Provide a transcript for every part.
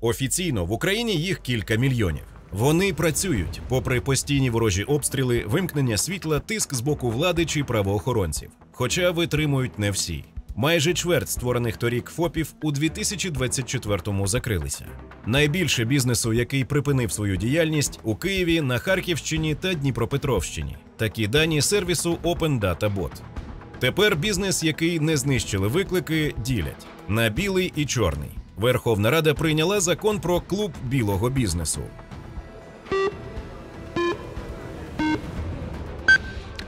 Офіційно в Україні їх кілька мільйонів. Вони працюють, попри постійні ворожі обстріли, вимкнення світла, тиск з боку влади чи правоохоронців. Хоча витримують не всі. Майже чверть створених торік ФОПів у 2024-му закрилися. Найбільше бізнесу, який припинив свою діяльність у Києві, на Харківщині та Дніпропетровщині. Такі дані сервісу Open Data Bot. Тепер бізнес, який не знищили виклики, ділять на білий і чорний. Верховна Рада прийняла закон про клуб білого бізнесу.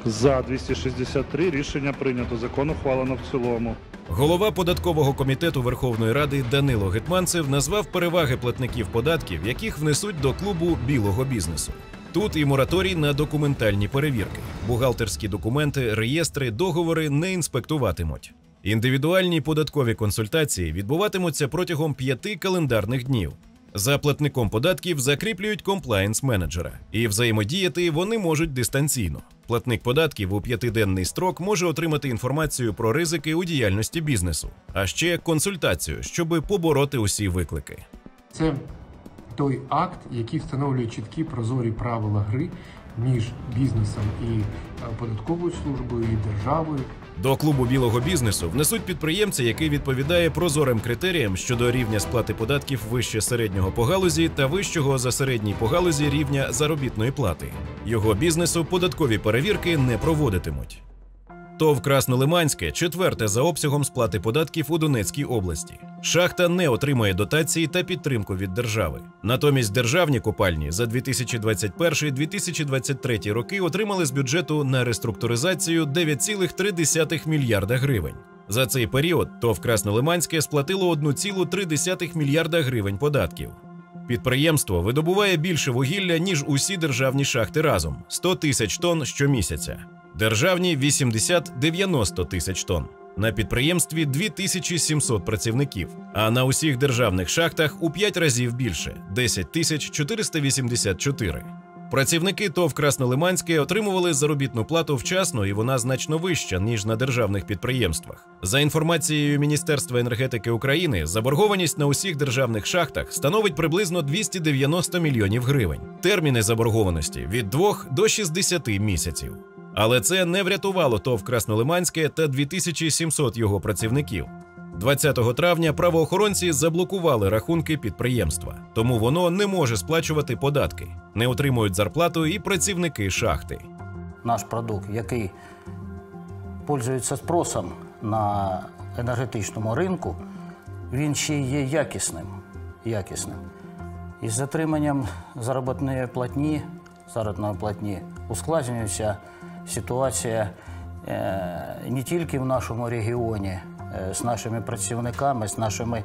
За 263 рішення прийнято. Закон ухвалено в цілому. Голова податкового комітету Верховної Ради Данило Гетманцев назвав переваги платників податків, яких внесуть до клубу білого бізнесу. Тут і мораторій на документальні перевірки, бухгалтерські документи, реєстри, договори не інспектуватимуть. Індивідуальні податкові консультації відбуватимуться протягом п'яти календарних днів. За платником податків закріплюють комплаєнс менеджера, і взаємодіяти вони можуть дистанційно. Платник податків у п'ятиденний строк може отримати інформацію про ризики у діяльності бізнесу, а ще консультацію, щоб побороти усі виклики. Це той акт, який встановлює чіткі прозорі правила гри між бізнесом і е, податковою службою, і державою. До клубу білого бізнесу внесуть підприємця, який відповідає прозорим критеріям щодо рівня сплати податків вище середнього по галузі та вищого за середній по галузі рівня заробітної плати. Його бізнесу податкові перевірки не проводитимуть. ТОВ Краснолиманське четверте за обсягом сплати податків у Донецькій області. Шахта не отримує дотації та підтримку від держави. Натомість державні копальні за 2021-2023 роки отримали з бюджету на реструктуризацію 9,3 мільярда гривень. За цей період ТОВ Краснолиманське сплатило 1,3 мільярда гривень податків. Підприємство видобуває більше вугілля, ніж усі державні шахти разом 100 тисяч тонн щомісяця. Державні 80-90 тисяч тонн. На підприємстві 2700 працівників, а на усіх державних шахтах у 5 разів більше 10 тисяч 484. Працівники ТОВ Краснолиманське отримували заробітну плату вчасно, і вона значно вища ніж на державних підприємствах. За інформацією Міністерства енергетики України, заборгованість на усіх державних шахтах становить приблизно 290 мільйонів гривень. Терміни заборгованості від 2 до 60 місяців. Але це не врятувало ТОВ Краснолиманське та 2700 його працівників. 20 травня правоохоронці заблокували рахунки підприємства, тому воно не може сплачувати податки, не отримують зарплату і працівники шахти. наш продукт, який пользується спросом на енергетичному ринку, він ще є якісним. якісним. Із затриманням заробітної платні, заробітної платні ускладнюється ситуація е, не тільки в нашому регіоні е, з нашими працівниками, з нашими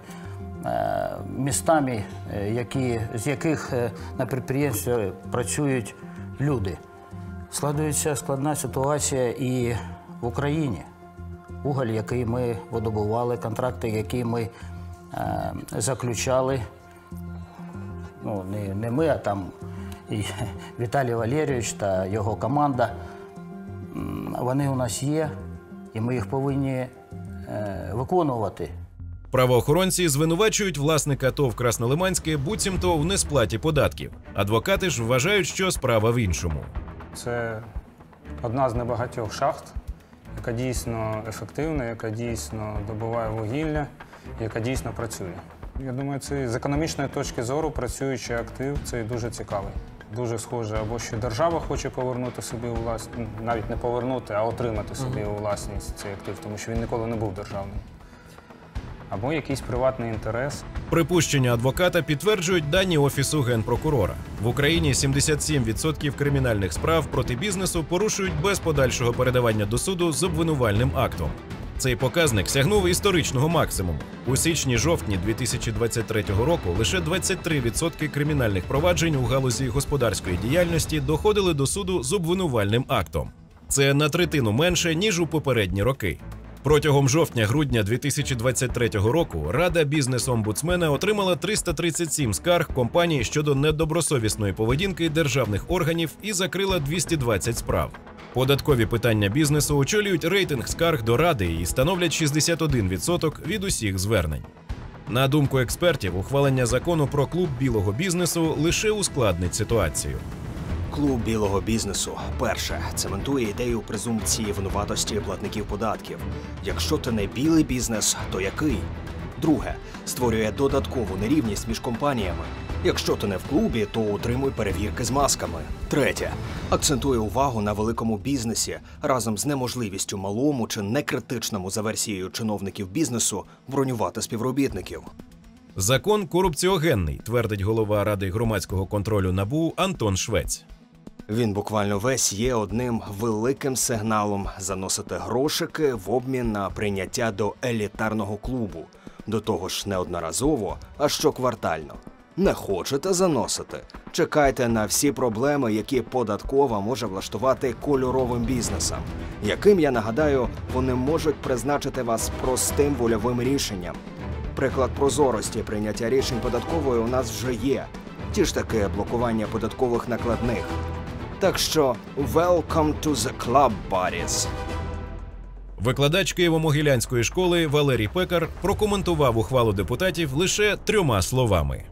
е, містами, які, з яких на підприємстві працюють люди. Складується складна ситуація і в Україні. Уголь, який ми видобували, контракти, які ми е, заключали. Ну, не, не ми, а там і Віталій Валерійович та його команда. Вони у нас є, і ми їх повинні е, виконувати. Правоохоронці звинувачують власника ТОВ Краснолиманське буцімто в несплаті податків. Адвокати ж вважають, що справа в іншому. Це одна з небагатьох шахт, яка дійсно ефективна, яка дійсно добуває вугілля, яка дійсно працює. Я думаю, це з економічної точки зору працюючий актив це дуже цікавий. Дуже схоже, або що держава хоче повернути собі у власність, навіть не повернути, а отримати собі у власність цей актив, тому що він ніколи не був державним. Або якийсь приватний інтерес. Припущення адвоката підтверджують дані офісу генпрокурора. В Україні 77% кримінальних справ проти бізнесу порушують без подальшого передавання до суду з обвинувальним актом. Цей показник сягнув історичного максимуму. У січні-жовтні 2023 року лише 23% кримінальних проваджень у галузі господарської діяльності доходили до суду з обвинувальним актом. Це на третину менше ніж у попередні роки. Протягом жовтня-грудня 2023 року Рада бізнес-омбудсмена отримала 337 скарг компаній щодо недобросовісної поведінки державних органів і закрила 220 справ. Податкові питання бізнесу очолюють рейтинг скарг до ради і становлять 61% від усіх звернень. На думку експертів, ухвалення закону про клуб білого бізнесу лише ускладнить ситуацію. Клуб білого бізнесу перше цементує ідею презумпції винуватості платників податків. Якщо ти не білий бізнес, то який? Друге створює додаткову нерівність між компаніями. Якщо ти не в клубі, то утримуй перевірки з масками. Третє акцентує увагу на великому бізнесі разом з неможливістю малому чи некритичному за версією чиновників бізнесу бронювати співробітників. Закон корупціогенний, твердить голова ради громадського контролю НАБУ Антон Швець. Він буквально весь є одним великим сигналом заносити грошики в обмін на прийняття до елітарного клубу. До того ж, неодноразово, а щоквартально. Не хочете заносити? Чекайте на всі проблеми, які податкова може влаштувати кольоровим бізнесам, яким я нагадаю, вони можуть призначити вас простим вольовим рішенням. Приклад прозорості прийняття рішень податкової у нас вже є. Ті ж таки блокування податкових накладних. Так що welcome to the club, buddies. Викладач Києво-Могилянської школи Валерій Пекар прокоментував ухвалу депутатів лише трьома словами.